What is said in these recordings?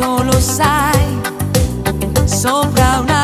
tanto lo sai, sopra una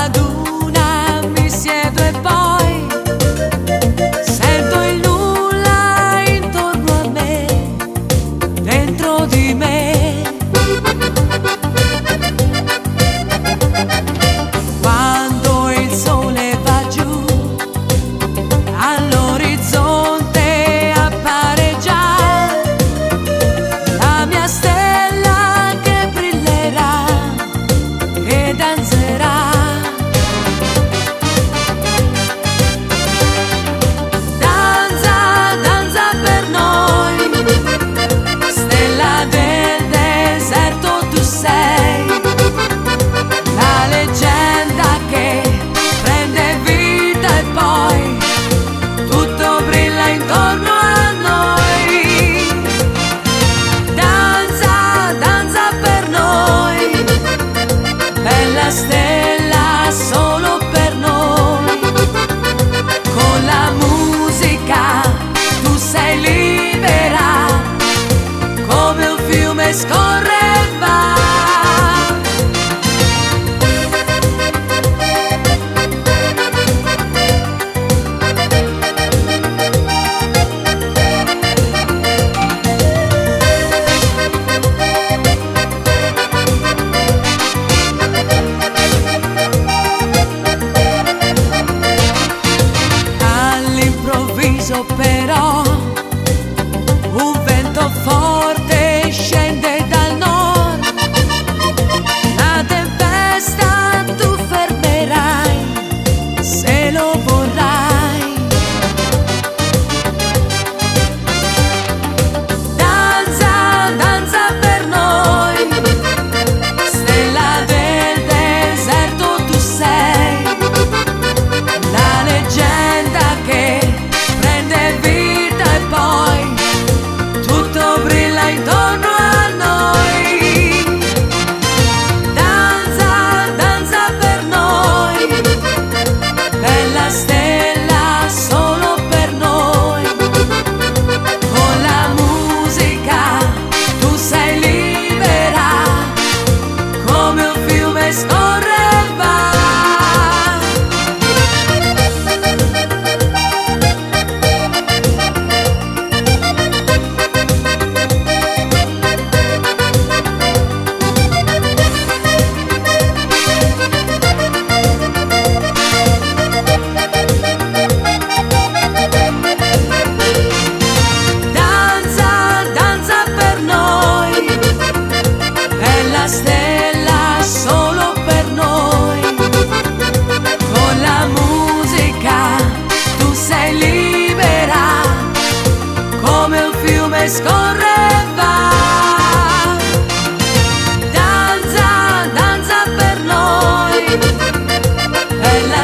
llenaste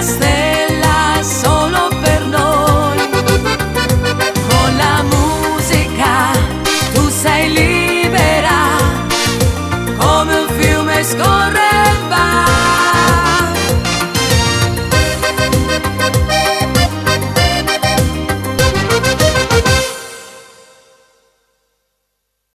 last thing.